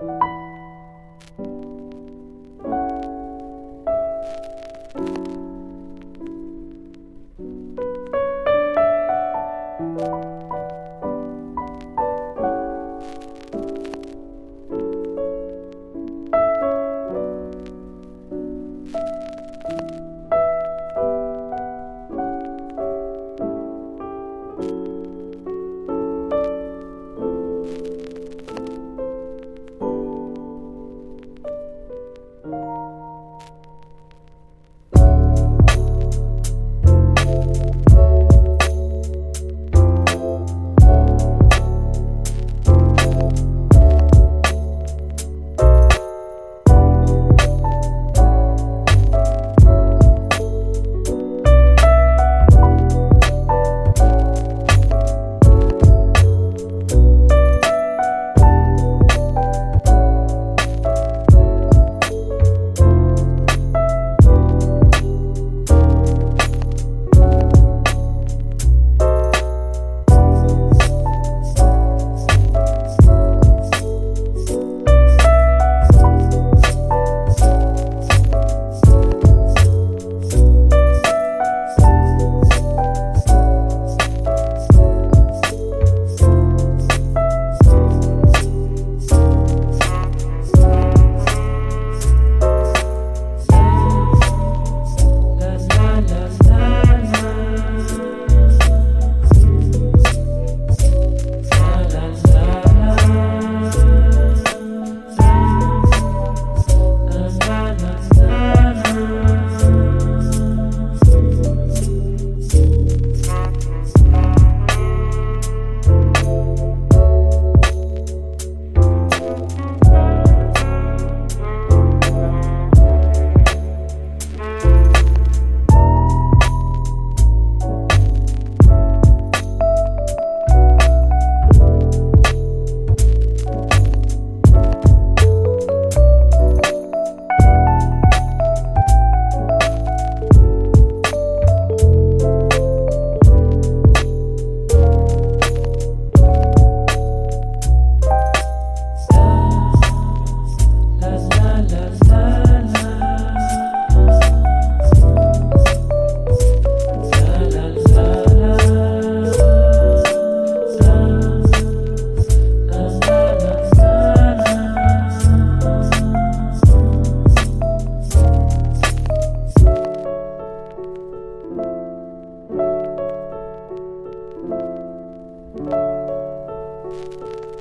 you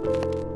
you